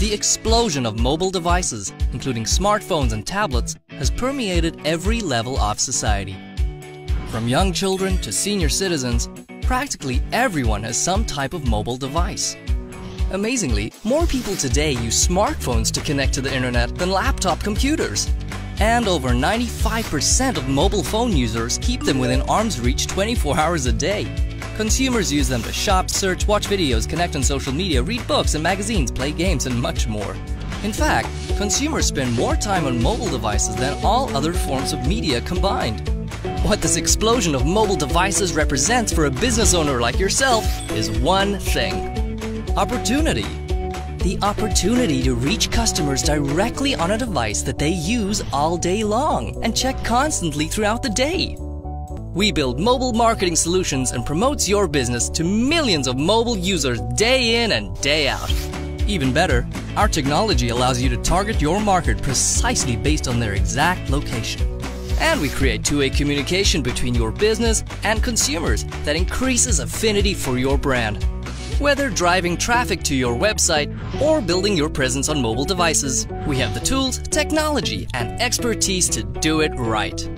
The explosion of mobile devices, including smartphones and tablets, has permeated every level of society. From young children to senior citizens, practically everyone has some type of mobile device. Amazingly, more people today use smartphones to connect to the internet than laptop computers. And over 95% of mobile phone users keep them within arm's reach 24 hours a day. Consumers use them to shop, search, watch videos, connect on social media, read books and magazines, play games, and much more. In fact, consumers spend more time on mobile devices than all other forms of media combined. What this explosion of mobile devices represents for a business owner like yourself is one thing opportunity. The opportunity to reach customers directly on a device that they use all day long and check constantly throughout the day. We build mobile marketing solutions and promotes your business to millions of mobile users day in and day out. Even better, our technology allows you to target your market precisely based on their exact location. And we create two-way communication between your business and consumers that increases affinity for your brand. Whether driving traffic to your website or building your presence on mobile devices, we have the tools, technology, and expertise to do it right.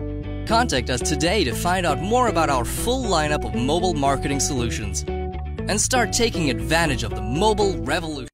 Contact us today to find out more about our full lineup of mobile marketing solutions and start taking advantage of the mobile revolution.